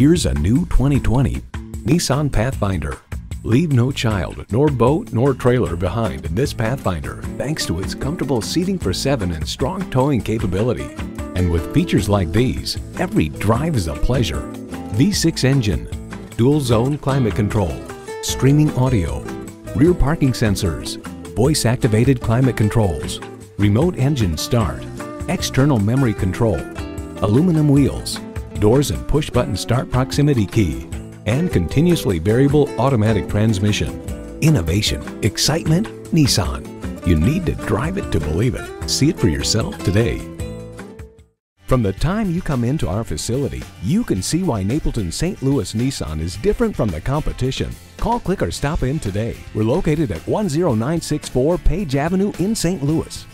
Here's a new 2020 Nissan Pathfinder. Leave no child, nor boat, nor trailer behind in this Pathfinder thanks to its comfortable seating for seven and strong towing capability. And with features like these, every drive is a pleasure. V6 engine, dual zone climate control, streaming audio, rear parking sensors, voice activated climate controls, remote engine start, external memory control, aluminum wheels, doors and push button start proximity key, and continuously variable automatic transmission. Innovation, excitement, Nissan. You need to drive it to believe it. See it for yourself today. From the time you come into our facility, you can see why Napleton St. Louis Nissan is different from the competition. Call, click, or stop in today. We're located at 10964 Page Avenue in St. Louis.